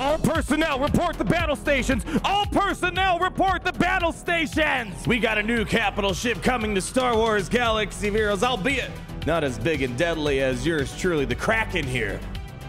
All personnel report the battle stations. All personnel report the battle stations. We got a new capital ship coming to Star Wars Galaxy of Heroes, albeit not as big and deadly as yours truly, the Kraken here.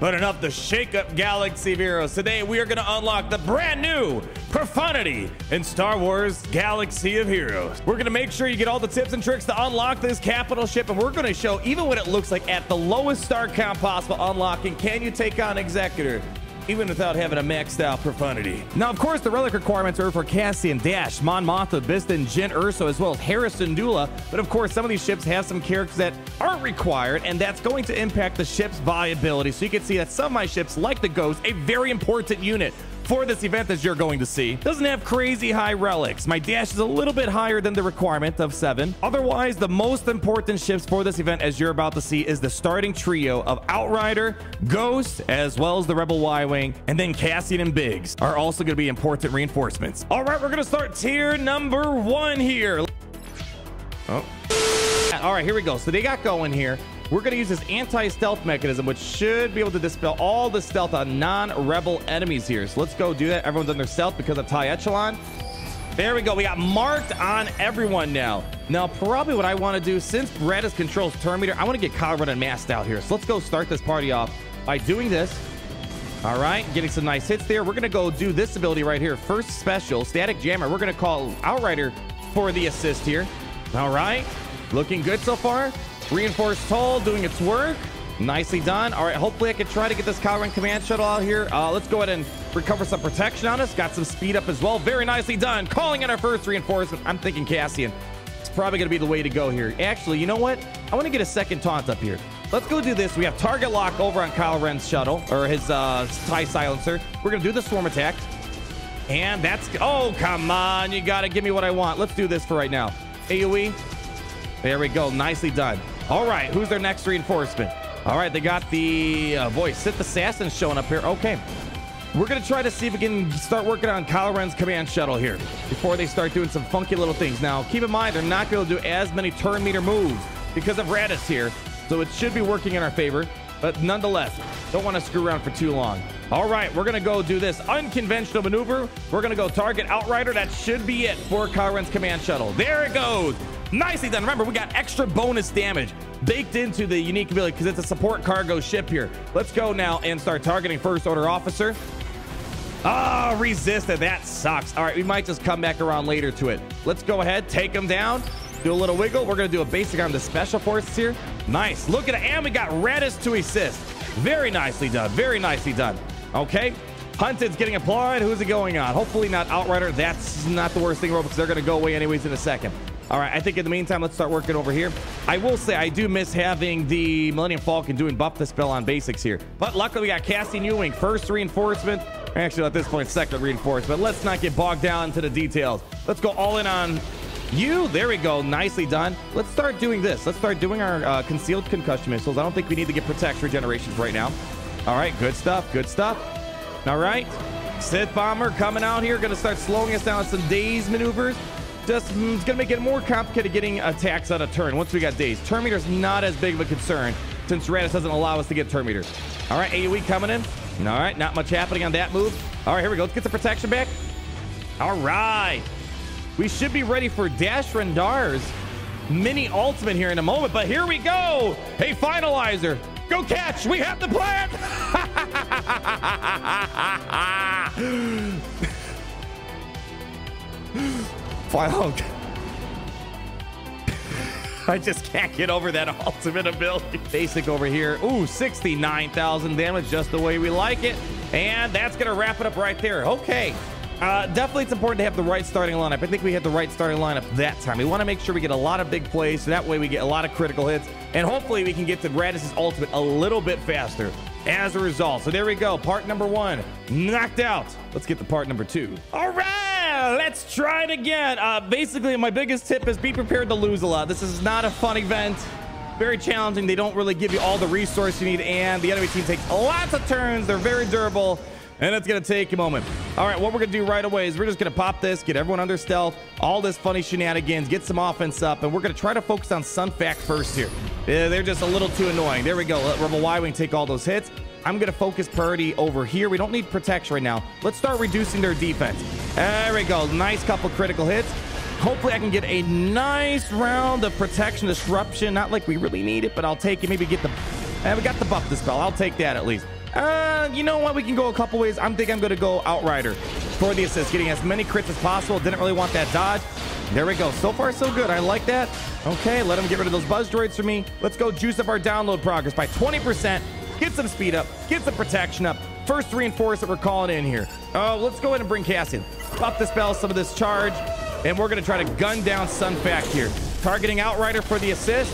But enough to shake up Galaxy of Heroes. Today we are going to unlock the brand new Profundity in Star Wars Galaxy of Heroes. We're going to make sure you get all the tips and tricks to unlock this capital ship. And we're going to show even what it looks like at the lowest star count possible unlocking. Can you take on Executor? Even without having a maxed out profundity. Now, of course, the relic requirements are for Cassian, Dash, Mon Mothma, Bistan, Jyn Erso, as well as Hera Syndulla. But of course, some of these ships have some characters that aren't required, and that's going to impact the ship's viability. So you can see that some of my ships, like the Ghost, a very important unit for this event as you're going to see. Doesn't have crazy high relics. My dash is a little bit higher than the requirement of seven. Otherwise, the most important ships for this event as you're about to see is the starting trio of Outrider, Ghost, as well as the Rebel Y-Wing, and then Cassian and Biggs are also going to be important reinforcements. All right, we're going to start tier number one here. Oh. All right, here we go. So they got going here. We're going to use this anti-stealth mechanism, which should be able to dispel all the stealth on non-rebel enemies here. So let's go do that. Everyone's under stealth because of TIE Echelon. There we go. We got marked on everyone now. Now, probably what I want to do, since Bradis controls turn I want to get Kylo Ren and masked out here. So let's go start this party off by doing this. All right, getting some nice hits there. We're going to go do this ability right here. First special, Static Jammer. We're going to call Outrider for the assist here. All right, looking good so far. Reinforced hull doing its work. Nicely done. All right, hopefully I can try to get this Ren command shuttle out here. Uh, let's go ahead and recover some protection on us. Got some speed up as well. Very nicely done. Calling in our first reinforcement. I'm thinking Cassian. It's probably going to be the way to go here. Actually, you know what? I want to get a second taunt up here. Let's go do this. We have target lock over on Kylo Ren's shuttle, or his uh, TIE silencer. We're going to do the swarm attack. And that's... Oh, come on. You got to give me what I want. Let's do this for right now. AoE. There we go. Nicely done. All right, who's their next reinforcement? All right, they got the uh, voice. Sith Assassin showing up here. Okay. We're going to try to see if we can start working on Kylo command shuttle here before they start doing some funky little things. Now, keep in mind, they're not going to do as many turn meter moves because of Raddus here. So it should be working in our favor. But nonetheless, don't want to screw around for too long. All right, we're going to go do this unconventional maneuver. We're going to go target Outrider. That should be it for Kylo Ren's command shuttle. There it goes. Nicely done. Remember, we got extra bonus damage baked into the unique ability because it's a support cargo ship here. Let's go now and start targeting first order officer. Ah, oh, resisted. That sucks. All right, we might just come back around later to it. Let's go ahead, take him down, do a little wiggle. We're going to do a basic on the special forces here. Nice. Look at it. And we got Raddus to assist. Very nicely done. Very nicely done. Okay. Hunted's getting applied. Who's it going on? Hopefully not Outrider. That's not the worst thing, because they're going to go away anyways in a second. All right, I think in the meantime, let's start working over here. I will say I do miss having the Millennium Falcon doing buff dispel on basics here. But luckily, we got Cassian U-Wing, first reinforcement. Actually, at this point, second reinforcement. But let's not get bogged down into the details. Let's go all in on you. There we go. Nicely done. Let's start doing this. Let's start doing our uh, concealed concussion missiles. I don't think we need to get protect regenerations right now. All right, good stuff. Good stuff. All right. Sith Bomber coming out here. Going to start slowing us down some daze maneuvers just it's to make it more complicated getting attacks on a turn once we got daze. Turn meter is not as big of a concern since Raddus doesn't allow us to get turn meters. All right, AoE coming in. All right, not much happening on that move. All right, here we go. Let's get the protection back. All right. We should be ready for Dash Rendar's mini ultimate here in a moment, but here we go. Hey, finalizer. Go catch. We have the plan. I just can't get over that ultimate ability. Basic over here. Ooh, 69,000 damage, just the way we like it. And that's going to wrap it up right there. Okay. Uh, definitely, it's important to have the right starting lineup. I think we had the right starting lineup that time. We want to make sure we get a lot of big plays, so that way we get a lot of critical hits, and hopefully we can get to Raddus's ultimate a little bit faster as a result. So there we go. Part number one knocked out. Let's get to part number two. All right let's try it again. Uh, basically, my biggest tip is be prepared to lose a lot. This is not a fun event. Very challenging. They don't really give you all the resource you need, and the enemy team takes lots of turns. They're very durable, and it's going to take a moment. All right, what we're going to do right away is we're just going to pop this, get everyone under stealth, all this funny shenanigans, get some offense up, and we're going to try to focus on Sun Fac first here. they're just a little too annoying. There we go. Let Rebel Y-Wing take all those hits. I'm going to focus priority over here. We don't need protection right now. Let's start reducing their defense. There we go. Nice couple critical hits. Hopefully I can get a nice round of protection disruption. Not like we really need it, but I'll take it. Maybe get the... Uh, we got the buff dispel. I'll take that at least. Uh, you know what? We can go a couple ways. I'm thinking I'm going to go Outrider for the assist. Getting as many crits as possible. Didn't really want that dodge. There we go. So far, so good. I like that. Okay, let him get rid of those buzz droids for me. Let's go juice up our download progress by 20%. Get some speed up. Get some protection up. First reinforcement we're calling in here. Oh, let's go ahead and bring Cassian. Buff dispel, some of this charge. And we're going to try to gun down Sun Fac here. Targeting Outrider for the assist.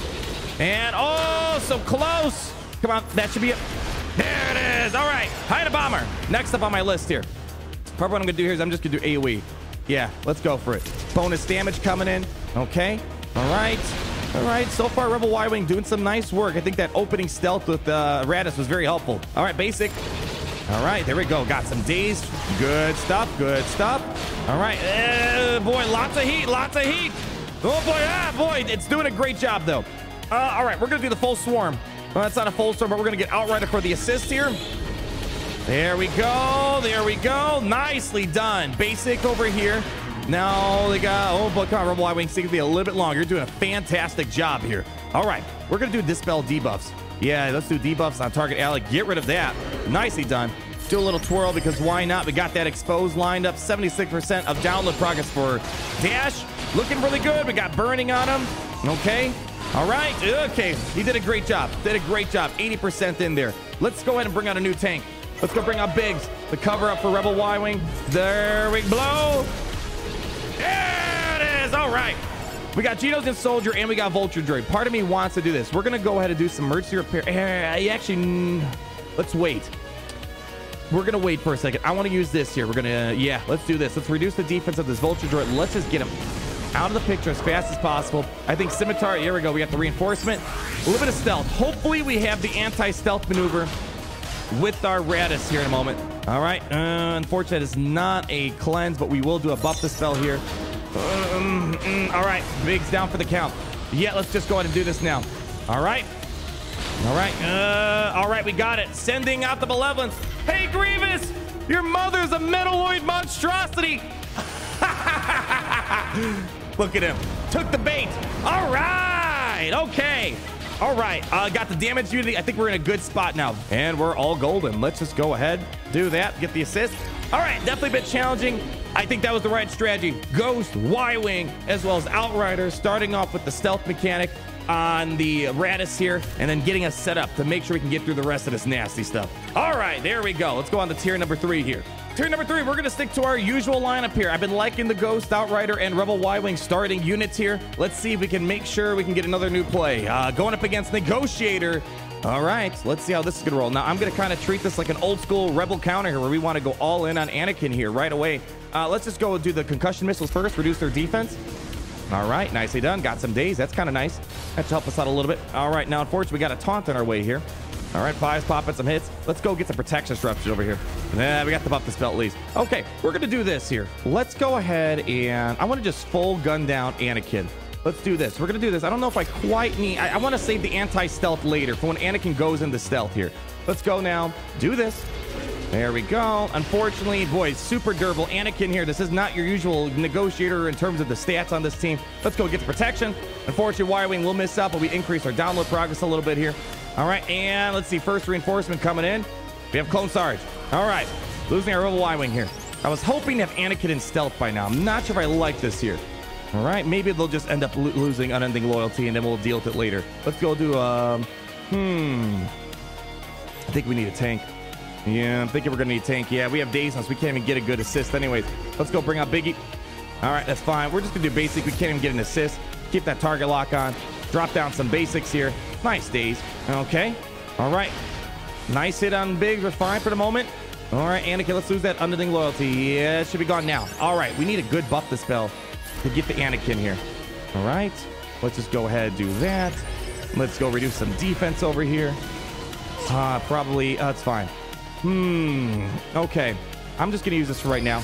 And, oh, so close. Come on, that should be it. There it is. All right, Hyena Bomber. Next up on my list here. Probably what I'm to do here is I'm just to do AoE. Yeah, let's go for it. Bonus damage coming in. Okay. All right. All right, so far Rebel Y-Wing doing some nice work. I think that opening stealth with uh, Raddus was very helpful. All right, basic. All right, there we go. Got some daze. Good stuff. Good stuff. All right. Uh, boy, lots of heat. Lots of heat. Oh, boy. Ah, boy. It's doing a great job, though. Uh, all right, we're to do the full swarm. Well, that's not a full swarm, but we're going to get Outrider for the assist here. There we go. There we go. Nicely done. Basic over here. Now they got, oh, but come on, Rebel Y-Wing, to be a little bit longer. You're doing a fantastic job here. All right, we're going to do Dispel debuffs. Yeah, let's do debuffs on target Alec. Get rid of that. Nicely done. Do a little twirl because why not? We got that exposed lined up. 76% of download progress for Dash. Looking really good. We got burning on him. Okay. All right. Okay. He did a great job. Did a great job. 80% in there. Let's go ahead and bring out a new tank. Let's go bring out Biggs. The cover up for Rebel Y-Wing. There we blow. There it is. All right. We got Geonosian Soldier, and we got Vulture Droid. Part of me wants to do this. We're going to go ahead and do some emergency repair. Uh, actually, let's wait. We're going to wait for a second. I want to use this here. We're going to, yeah, let's do this. Let's reduce the defense of this Vulture Droid. Let's just get him out of the picture as fast as possible. I think Scimitar, here we go. We got the reinforcement. A little bit of stealth. Hopefully we have the anti-stealth maneuver with our Raddus here in a moment. All right. Uh, unfortunately, it's not a cleanse, but we will do a buff dispel here. Um, mm, all right. Big's down for the count. Yeah, let's just go ahead and do this now. All right. All right. Uh, all right, we got it. Sending out the Malevolence. Hey, Grievous! Your mother's a Metaloid monstrosity! Look at him. Took the bait. All right. Okay. All right, uh, got the damage unity. I think we're in a good spot now. And we're all golden. Let's just go ahead, do that, get the assist. All right, definitely a bit challenging. I think that was the right strategy. Ghost, Y-Wing, as well as Outrider, starting off with the stealth mechanic on the Raddus here, and then getting us set up to make sure we can get through the rest of this nasty stuff. All right, there we go. Let's go on to tier number three here. Tier number three, we're going to stick to our usual lineup here. I've been liking the Ghost, Outrider, and Rebel Y-Wing starting units here. Let's see if we can make sure we can get another new play. Uh, going up against Negotiator. All right, let's see how this is going to roll. Now, I'm going to kind of treat this like an old school Rebel counter here where we want to go all in on Anakin here right away. Uh, let's just go do the concussion missiles first, reduce their defense. All right, nicely done. Got some daze. That's kind of nice. That's help us out a little bit. All right, now, unfortunately, we got a taunt on our way here. All right, Five's popping some hits. Let's go get some protection disruption over here. Yeah, we got the buff dispel at least. Okay, we're going to do this here. Let's go ahead and I want to just full gun down Anakin. Let's do this. We're going to do this. I don't know if I quite need... I, I want to save the anti-stealth later for when Anakin goes into stealth here. Let's go now. Do this. There we go. Unfortunately, boy, super durable. Anakin here. This is not your usual negotiator in terms of the stats on this team. Let's go get the protection. Unfortunately, Y-Wing will miss out, but we increase our download progress a little bit here. All right, and let's see. First reinforcement coming in. We have Clone Sarge. All right, losing our Rebel Y-Wing here. I was hoping to have Anakin in stealth by now. I'm not sure if I like this here. All right, maybe they'll just end up lo losing unending loyalty, and then we'll deal with it later. Let's go do, um, hmm. I think we need a tank. Yeah, I'm thinking we're going to need tank. Yeah, we have daze on, we can't even get a good assist anyways. Let's go bring out Biggie. All right, that's fine. We're just going to do basic. We can't even get an assist. Keep that target lock on. Drop down some basics here. Nice daze. Okay. All right. Nice hit on Biggs. We're fine for the moment. All right, Anakin, let's lose that unending loyalty. Yeah, it should be gone now. All right, we need a good buff dispel to get the Anakin here. All right, let's just go ahead and do that. Let's go reduce some defense over here. Uh, probably, uh, that's fine. Hmm, okay. I'm just going to use this for right now.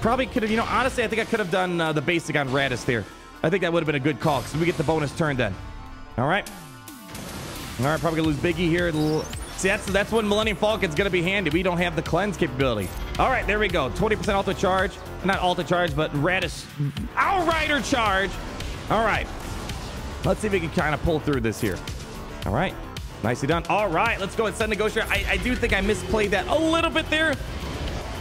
Probably could have, you know, honestly, I think I could have done uh, the basic on Raddus there. I think that would have been a good call because we get the bonus turn then. All right. All right, probably going to lose Biggie here. See, that's that's when Millennium Falcon's gonna be handy. We don't have the cleanse capability. All right, there we go. 20% auto charge. Not auto charge, but Raddus Outrider charge. All right. Let's see if we can kind of pull through this here. All right. Nicely done. All right, let's go and send Negotiator. I, I do think I misplayed that a little bit there.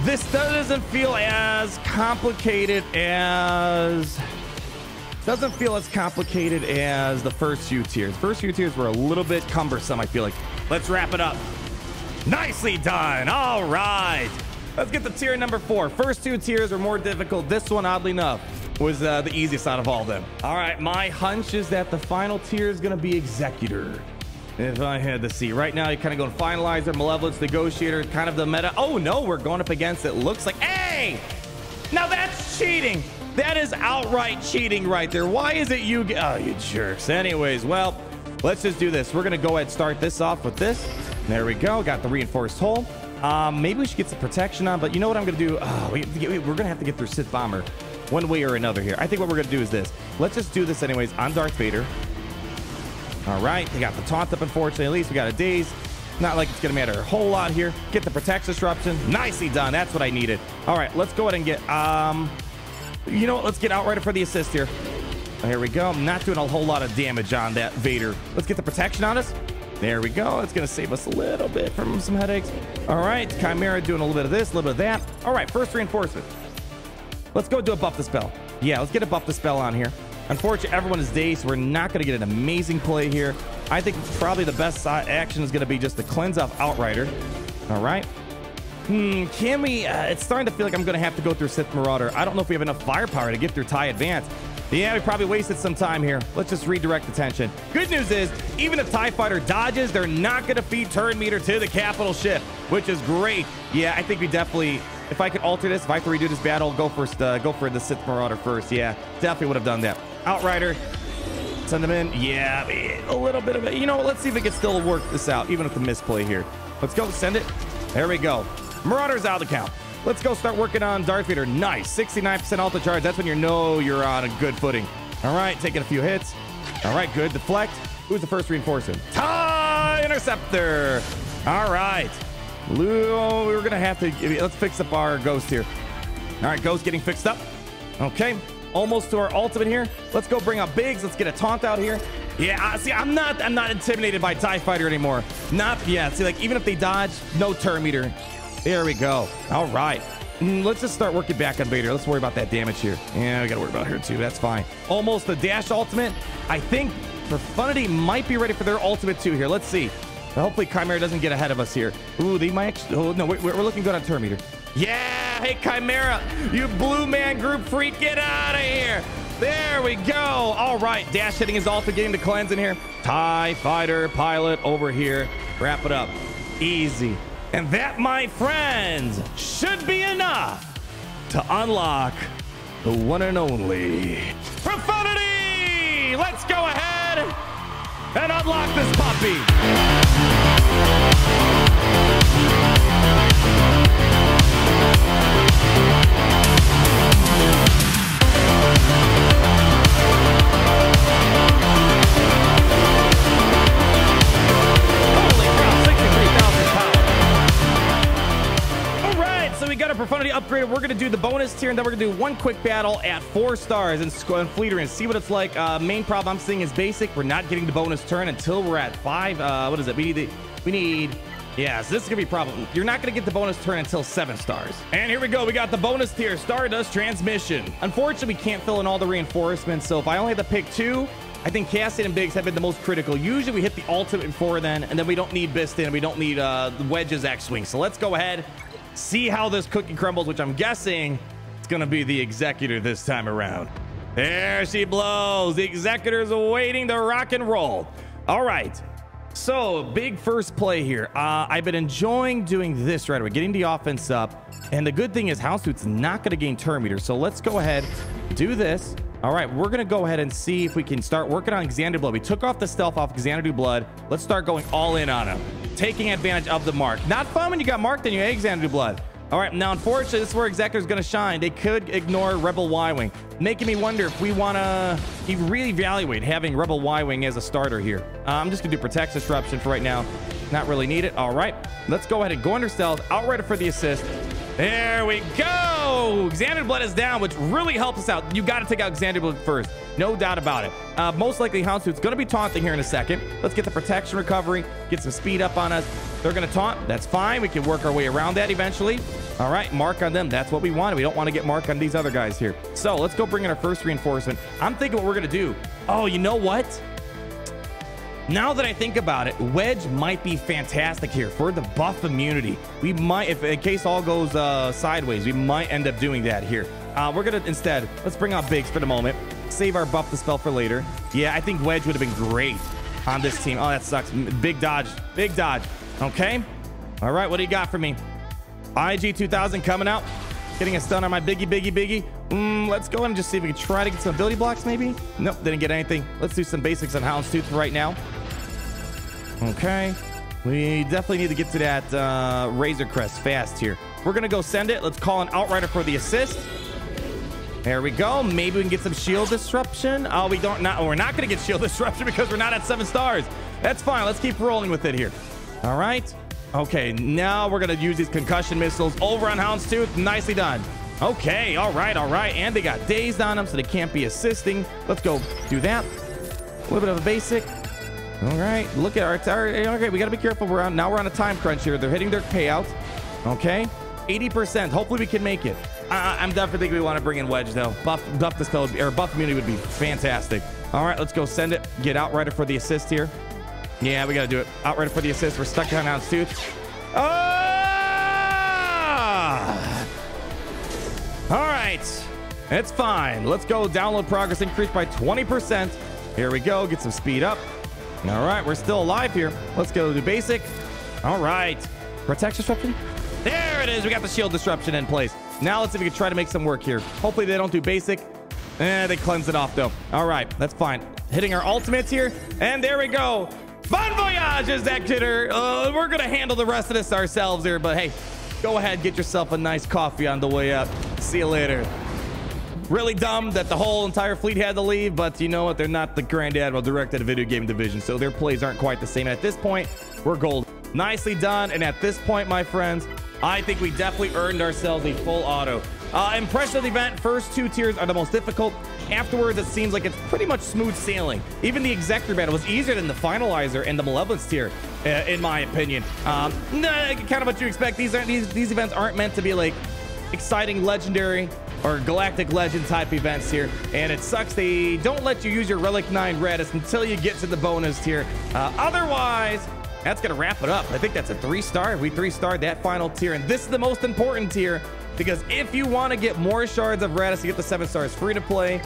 This doesn't feel as complicated as doesn't feel as complicated as the first few tiers. First few tiers were a little bit cumbersome, I feel like. Let's wrap it up. Nicely done. All right. Let's get to tier number four. First two tiers were more difficult. This one, oddly enough, was uh, the easiest out of all of them. All right, my hunch is that the final tier is going to be Executor. If I had to see. Right now, you're kind of going Finalizer, Malevolence, Negotiator, kind of the meta. Oh, no, we're going up against it. Looks like... Hey! Now that's cheating. That is outright cheating right there. Why is it you... Oh, you jerks. Anyways, well, let's just do this. We're going to go ahead and start this off with this. There we go. Got the reinforced hull. Um, maybe we should get some protection on, but you know what I'm going to do? Oh, we, we're going to have to get through Sith Bomber one way or another here. I think what we're going to do is this. Let's just do this anyways on Darth Vader. All right, they got the taunt up, unfortunately. At least we got a daze. Not like it's going to matter a whole lot here. Get the protect disruption. Nicely done. That's what I needed. All right, let's go ahead and get... um. You know what? Let's get Outrider for the assist here. Here we go. I'm not doing a whole lot of damage on that Vader. Let's get the protection on us. There we go. It's going to save us a little bit from some headaches. All right. Chimera doing a little bit of this, a little bit of that. All right. First reinforcement. Let's go do a buff dispel. Yeah, let's get a buff dispel on here. Unfortunately, everyone is dazed. We're not going to get an amazing play here. I think probably the best action is going to be just to cleanse off Outrider. All right. Hmm, can we? Uh, it's starting to feel like I'm going to have to go through Sith Marauder. I don't know if we have enough firepower to get through TIE Advanced. Yeah, we probably wasted some time here. Let's just redirect attention. Good news is, even if TIE Fighter dodges, they're not going to feed turn meter to the capital ship, which is great. Yeah, I think we definitely, if I could alter this, if I could redo this battle, go first, uh, go for the Sith Marauder first. Yeah, definitely would have done that. Outrider, send them in. Yeah, a little bit of it. You know, let's see if we can still work this out, even with the misplay here. Let's go, send it. There we go. Marauder's out of the count. Let's go start working on Darth Vader. Nice. 69% auto charge. That's when you know you're on a good footing. All right, taking a few hits. All right, good. Deflect. Who's the first reinforcement? TIE Interceptor. All right. Lou, we're going to have to... Let's fix up our Ghost here. All right, Ghost getting fixed up. Okay. Almost to our ultimate here. Let's go bring up Biggs. Let's get a taunt out here. Yeah, see, I'm not I'm not intimidated by TIE Fighter anymore. Not yet. See, like, even if they dodge, no turn meter. There we go. All right. Mm, let's just start working back on Vader. Let's worry about that damage here. Yeah, we got to worry about her too. That's fine. Almost the dash ultimate. I think Profundity might be ready for their ultimate too here. Let's see. Hopefully Chimera doesn't get ahead of us here. Ooh, they might actually... Oh, no, we're, we're looking good on turn meter. Yeah! Hey, Chimera! You blue man group freak, get out of here! There we go. All right. Dash hitting his ultimate, getting the cleanse in here. TIE fighter pilot over here. Wrap it up. Easy. And that, my friends, should be enough to unlock the one and only Profundity! Let's go ahead and unlock this puppy. Got a profundity upgrade. We're going to do the bonus tier, and then we're going to do one quick battle at four stars and Fleeter and see what it's like. Uh, main problem I'm seeing is basic. We're not getting the bonus turn until we're at five. Uh, what is it? We need the, we need yeah, so this is gonna be a problem. You're not gonna get the bonus turn until seven stars. And here we go. We got the bonus tier, Stardust Transmission. Unfortunately, we can't fill in all the reinforcements. So if I only had to pick two, I think Cassian and Biggs have been the most critical. Usually we hit the ultimate before then, and then we don't need Bistan. And we don't need uh, Wedge's X-Wing. So let's go ahead, see how this cookie crumbles, which I'm guessing it's gonna be the Executor this time around. There she blows. The Executor's waiting to rock and roll. All right. So, big first play here. Uh, I've been enjoying doing this right away, getting the offense up. And the good thing is Houndstooth's not going to gain turn meter. So let's go ahead, do this. All right, we're going to go ahead and see if we can start working on Xanadu Blood. We took off the stealth off Xanadu Blood. Let's start going all in on him. Taking advantage of the mark. Not fun when you got marked and you egg Xanadu Blood. All right, now unfortunately, this is where Executor's going to shine. They could ignore Rebel Y-Wing, making me wonder if we want to reevaluate having Rebel Y-Wing as a starter here. Uh, I'm just going to do Protect Disruption for right now. Not really need it. All right, let's go ahead and go under stealth. Outrider for the assist. There we go. Xanadu Blood is down, which really helps us out. You got to take out Xanadu Blood first. No doubt about it. Uh, most likely, Houndstooth's going to be taunting here in a second. Let's get the protection recovery, get some speed up on us. They're going to taunt. That's fine. We can work our way around that eventually. All right, mark on them. That's what we want. We don't want to get marked on these other guys here. So let's go bring in our first reinforcement. I'm thinking what we're going to do. Oh, you know what? Now that I think about it, Wedge might be fantastic here for the buff immunity. We might, if in case all goes uh, sideways, we might end up doing that here. Uh, we're gonna instead let's bring out Biggs for the moment. Save our buff dispel for later. Yeah, I think Wedge would have been great on this team. Oh, that sucks. Big dodge, big dodge. Okay. All right, what do you got for me? IG 2000 coming out. Getting a stun on my biggie, biggie, biggie. Mm, let's go and just see if we can try to get some ability blocks, maybe. Nope, didn't get anything. Let's do some basics on Houndstooth right now. Okay. We definitely need to get to that uh, Razor Crest fast here. We're going to go send it. Let's call an Outrider for the assist. There we go. Maybe we can get some shield disruption. Oh, we don't. Not, we're not to get shield disruption because we're not at seven stars. That's fine. Let's keep rolling with it here. All right. Okay. Now we're to use these concussion missiles over on Houndstooth. Nicely done. Okay. All right. All right. And they got dazed on them, so they can't be assisting. Let's go do that. A little bit of a basic. All right, look at our, our okay, we got to be careful. We're on now. We're on a time crunch here. They're hitting their payout. Okay, 80%. Hopefully we can make it. I, I'm definitely thinking we want to bring in Wedge though. Buff, buff dispel or buff immunity would be fantastic. All right, let's go send it. Get Outrider for the assist here. Yeah, we got to do it. Outrider for the assist. We're stuck on Houndstooth. Ah! All right, it's fine. Let's go. Download progress increased by 20%. Here we go. Get some speed up. All right, we're still alive here. Let's go to basic. All right. Protect disruption. There it is. We got the shield disruption in place. Now let's see if we can try to make some work here. Hopefully they don't do basic. Eh, they cleanse it off though. All right, that's fine. Hitting our ultimates here. And there we go. Bon voyage, Executor. Uh, we're going to handle the rest of this ourselves here. But hey, go ahead, get yourself a nice coffee on the way up. See you later. Really dumb that the whole entire fleet had to leave, but you know what? They're not the Grand Admiral directed video game division, so their plays aren't quite the same. At this point, we're gold. Nicely done. And at this point, my friends, I think we definitely earned ourselves a full auto. Uh, impression of the event, first two tiers are the most difficult. Afterwards, it seems like it's pretty much smooth sailing. Even the Executor battle was easier than the Finalizer and the Malevolence tier, uh, in my opinion. Um, nah, kind of what you expect. These, aren't, these, these events aren't meant to be like exciting, legendary, or Galactic Legend type events here. And it sucks they don't let you use your Relic 9 Raddus until you get to the bonus tier. Uh, otherwise, that's going to wrap it up. I think that's a three star. We three starred that final tier. And this is the most important tier because if you want to get more shards of Raddus to get the seven stars free to play,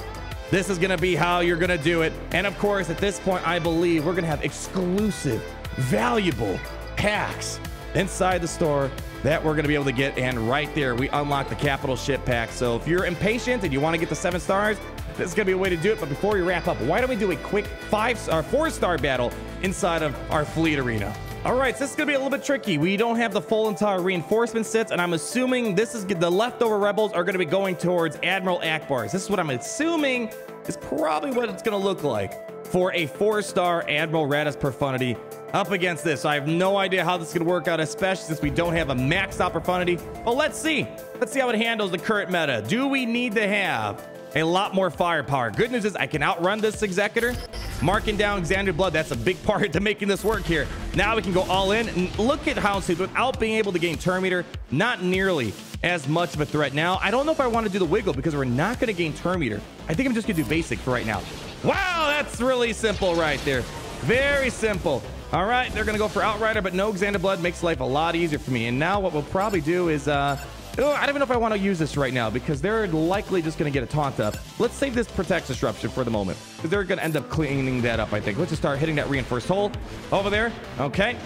this is going to be how you're going to do it. And of course, at this point, I believe we're going to have exclusive, valuable packs inside the store that we're going to be able to get. And right there, we unlock the capital ship pack. So if you're impatient and you want to get the seven stars, this is going to be a way to do it. But before we wrap up, why don't we do a quick five or four star battle inside of our fleet arena? All right, so this is going to be a little bit tricky. We don't have the full entire reinforcement sets, and I'm assuming this is the leftover rebels are going to be going towards Admiral Ackbar's. This is what I'm assuming is probably what it's going to look like for a four-star Admiral Raddus Profundity up against this. I have no idea how this is going to work out, especially since we don't have a maxed out profundity. But let's see. Let's see how it handles the current meta. Do we need to have a lot more firepower? Good news is I can outrun this Executor. Marking down Xanadu Blood, that's a big part to making this work here. Now we can go all in and look at Houndstooth without being able to gain turn meter. Not nearly as much of a threat. Now, I don't know if I want to do the wiggle because we're not going to gain turn meter. I think I'm just going to do basic for right now. Wow, that's really simple right there. Very simple. All right, they're going to go for Outrider, but no Xanadu Blood makes life a lot easier for me. And now what we'll probably do is, uh, oh, I don't even know if I want to use this right now because they're likely just going to get a taunt up. Let's save this Protect Disruption for the moment because they're going to end up cleaning that up, I think. Let's just start hitting that reinforced hole over there. Okay.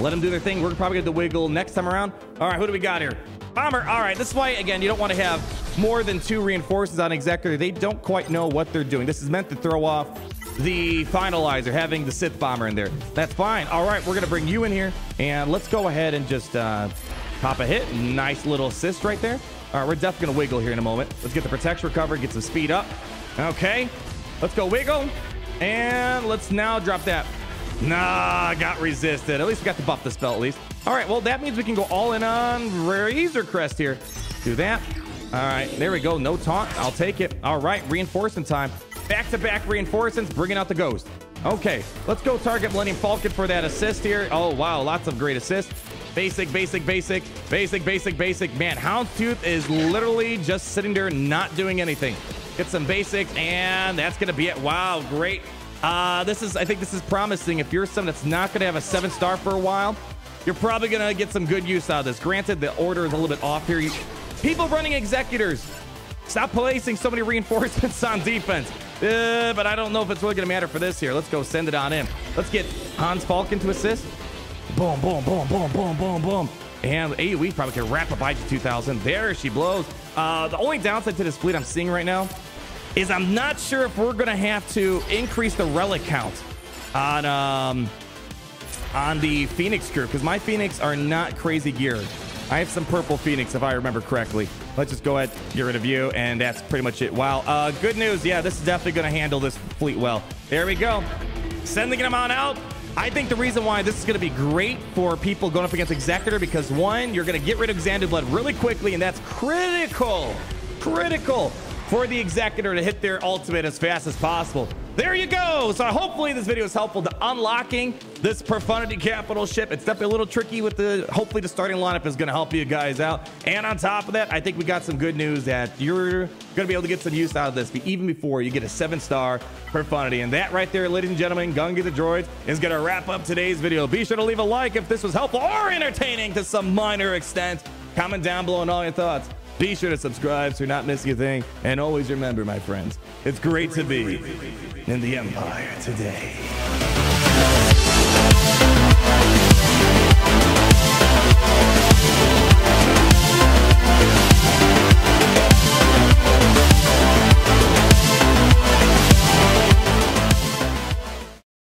Let them do their thing. We're probably going to wiggle next time around. All right, who do we got here? Bomber. All right, this is why, again, you don't want to have more than two reinforcements on Executor. They don't quite know what they're doing. This is meant to throw off the finalizer, having the Sith bomber in there. That's fine. All right, we're going to bring you in here, and let's go ahead and just uh, Pop a hit. Nice little assist right there. All right, we're definitely going to wiggle here in a moment. Let's get the protection recovery, get some speed up. Okay, let's go wiggle. And let's now drop that. Nah, got resisted. At least we got to buff the spell at least. All right, well, that means we can go all in on Razor Crest here. Do that. All right, there we go. No taunt. I'll take it. All right, reinforcement time. Back-to-back -back reinforcements, bringing out the Ghost. Okay, let's go target Millennium Falcon for that assist here. Oh, wow, lots of great assists. Basic, basic, basic, basic, basic, basic. Man, Houndstooth is literally just sitting there not doing anything. Get some basics, and that's going to be it. Wow, great. Uh, this is, I think this is promising. If you're someone that's not going to have a seven star for a while, you're probably going to get some good use out of this. Granted, the order is a little bit off here. You, people running executors, stop placing so many reinforcements on defense. Uh, but I don't know if it's really going to matter for this here. Let's go send it on in. Let's get Han's Falcon to assist. Boom, boom, boom, boom, boom, boom, boom. And AoE probably can wrap up IG 2000. There she blows. Uh, the only downside to this fleet I'm seeing right now is I'm not sure if we're going to have to increase the relic count on um, on the Phoenix group because my Phoenix are not crazy geared. I have some purple Phoenix if I remember correctly. Let's just go ahead, get rid of you, and that's pretty much it. Wow. Uh, good news. Yeah, this is definitely going to handle this fleet well. There we go. Sending them on out. I think the reason why this is going to be great for people going up against Executor because one, you're going to get rid of Xanadu Blood really quickly, and that's critical, critical for the Executor to hit their ultimate as fast as possible. There you go. So hopefully this video is helpful to unlocking this Profundity Capital ship. It's definitely a little tricky with the, hopefully the starting lineup is going to help you guys out. And on top of that, I think we got some good news that you're going to be able to get some use out of this even before you get a seven star Profundity. And that right there, ladies and gentlemen, Gunga the Droids is going to wrap up today's video. Be sure to leave a like if this was helpful or entertaining to some minor extent. Comment down below on all your thoughts. Be sure to subscribe so you're not missing a thing. And always remember, my friends, it's great to be in the Empire today.